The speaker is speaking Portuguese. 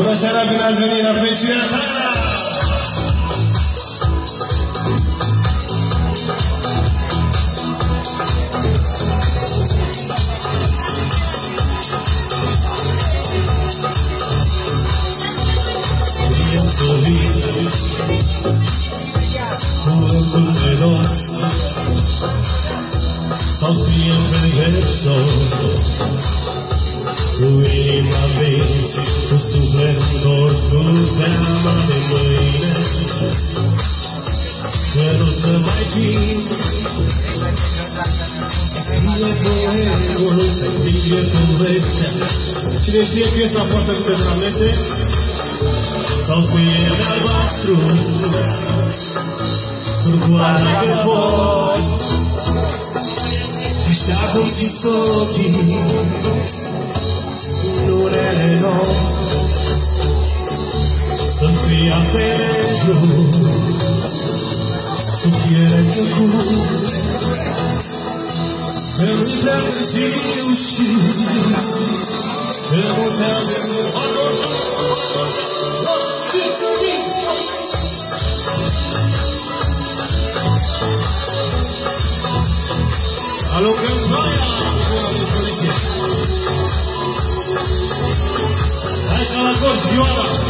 Buonasera Binazzolina, Princesa! Los tiempos de eso scrie pe versos cu inima vinci, cu sufletul cu teama de Scrie poemul, scrie povestea Cine știe piesa poate să te amese? Sau de albastru Turcoara de pot Așa cum și soții Apelul Sub piele tăcut Că nu prea târziu și Că nu te-am Alugăm baia! Caracol, viola.